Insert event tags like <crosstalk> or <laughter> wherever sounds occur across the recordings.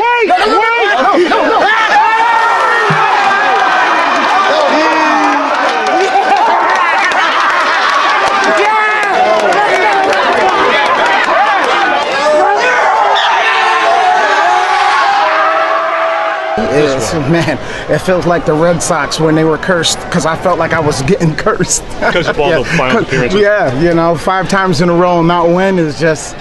wait, wait. No, no, no. Yes, man. It feels like the Red Sox when they were cursed because I felt like I was getting <laughs> cursed. Because of all the final appearances. Yeah, you know, five times in a row and not win is just,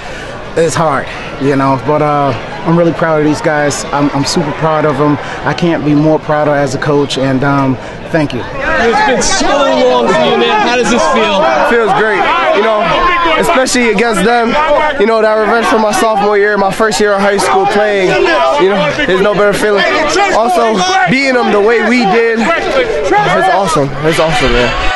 it's hard, you know. But uh, I'm really proud of these guys. I'm, I'm super proud of them. I can't be more proud of as a coach, and um, thank you. It's been so long for you, man. How does this feel? feels great. You know, especially against them. You know, that revenge from my sophomore year, my first year of high school playing. You know, there's no better feeling. Also, beating them the way we did, it's awesome. It's awesome, man.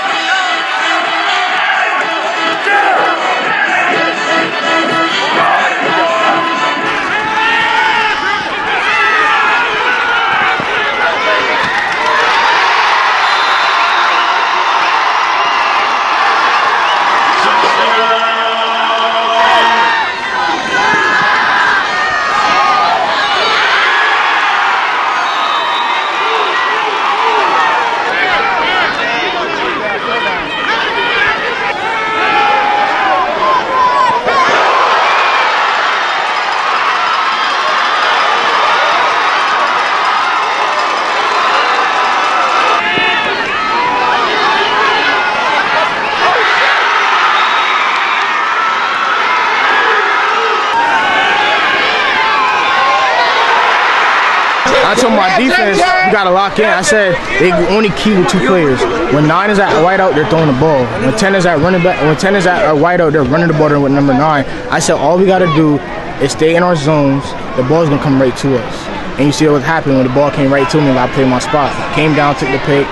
I told my defense, you gotta lock in. I said they only key with two players. When nine is at wideout, they're throwing the ball. When ten is at running back, when ten is at wideout, they're running the ball with number nine. I said all we gotta do is stay in our zones. The ball's gonna come right to us. And you see what happened when the ball came right to me. And I played my spot. Came down, took the pick.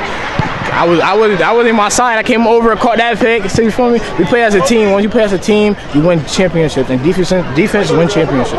I was I was I was in my side. I came over, caught that pick. See for me? We play as a team. Once you play as a team, you win championships. And defense defense win championships.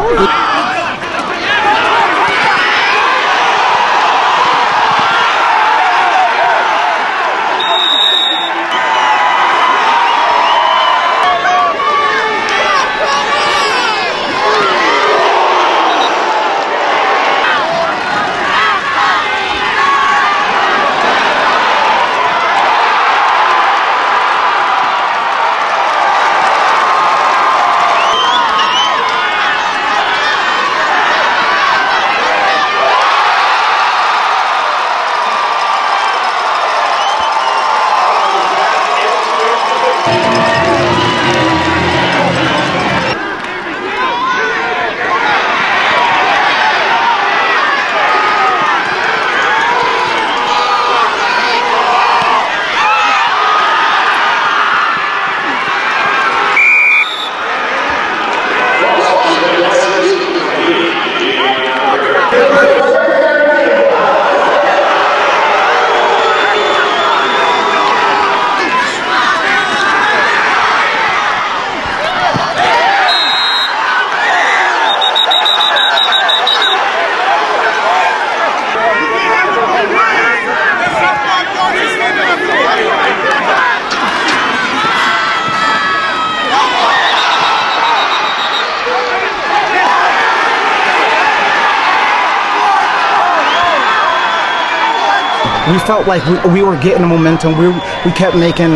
We felt like we, we were getting momentum. We we kept making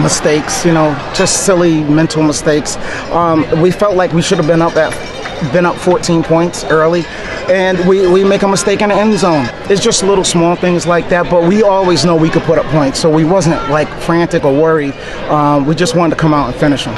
mistakes, you know, just silly mental mistakes. Um, we felt like we should have been up at been up 14 points early, and we, we make a mistake in the end zone. It's just little small things like that, but we always know we could put up points, so we wasn't like frantic or worried. Um, we just wanted to come out and finish them.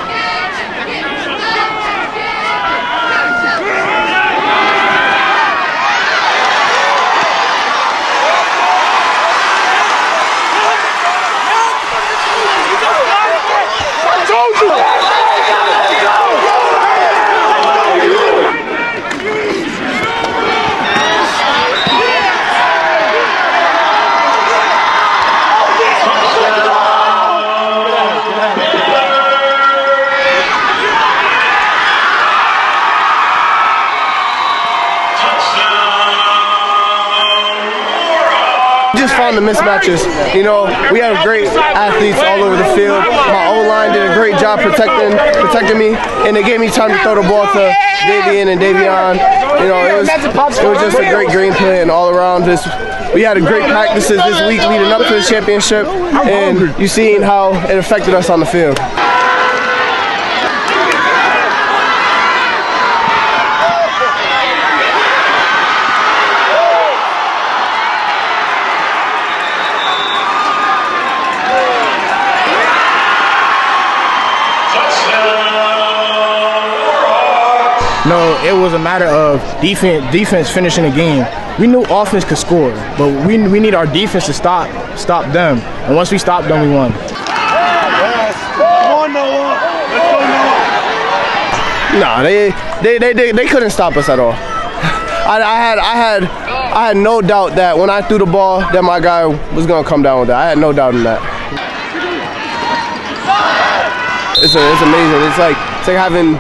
Just found the mismatches. You know, we have great athletes all over the field. My O line did a great job protecting protecting me, and they gave me time to throw the ball to Davien and Davion. You know, it was it was just a great game plan all around. Just we had a great practices this week leading up to the championship, and you seen how it affected us on the field. No, it was a matter of defense defense finishing the game. We knew offense could score, but we we need our defense to stop stop them. And once we stopped them, we won. No, they they, they they they couldn't stop us at all. I, I had I had I had no doubt that when I threw the ball that my guy was gonna come down with that. I had no doubt in that. It's, a, it's amazing. It's like it's like having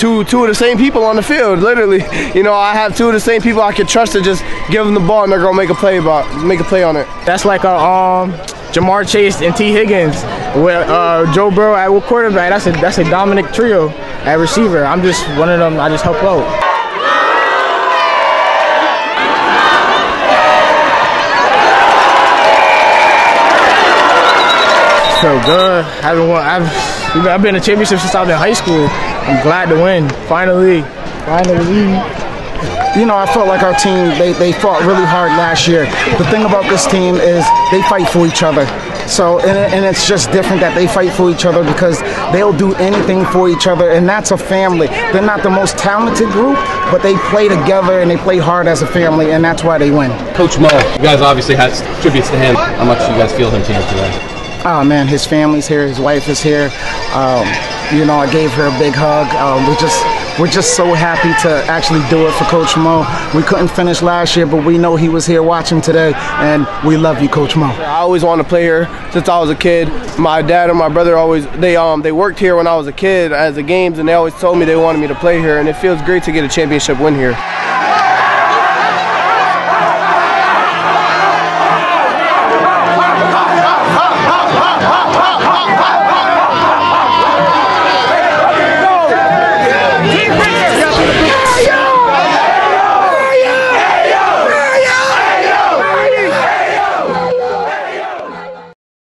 two two of the same people on the field. Literally, <laughs> you know, I have two of the same people I can trust to just give them the ball and they're gonna make a play about make a play on it. That's like a um, Ja'Marr Chase and Tee Higgins with uh, Joe Burrow at quarterback. That's a that's a Dominic trio at receiver. I'm just one of them. I just help out. feel good. I haven't won. I've I've been in a championship since I was in high school. I'm glad to win. Finally, finally. You know, I felt like our team, they, they fought really hard last year. The thing about this team is they fight for each other. So, and, and, it's just different that they fight for each other because they'll do anything for each other, and that's a family. They're not the most talented group, but they play together and they play hard as a family, and that's why they win. Coach Mo, you guys obviously had tributes to him. How much do you guys feel him here today? Oh man, his family's here, his wife is here. Um, you know, I gave her a big hug. Um, we just we're just so happy to actually do it for Coach Mo. We couldn't finish last year, but we know he was here watching today, and we love you, Coach Mo. I always wanted to play here since I was a kid. My dad and my brother always they um they worked here when I was a kid as the games, and they always told me they wanted me to play here, and it feels great to get a championship win here.